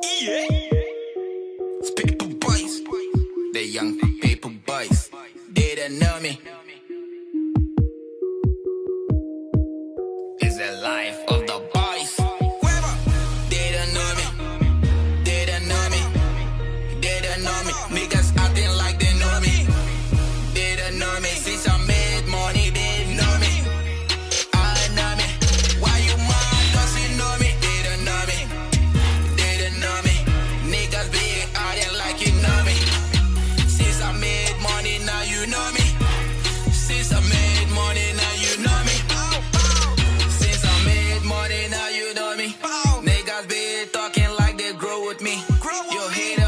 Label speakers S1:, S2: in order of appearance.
S1: It's paper boys. The young paper boys. They don't know me. It's the life of the boys. They don't know me. They don't know me. They don't know me. Niggas acting like they know me. They don't know me. you know me. Since I made money, now you know me. Since I made money, now you know me. Niggas be talking like they grow with me. Yo, hater.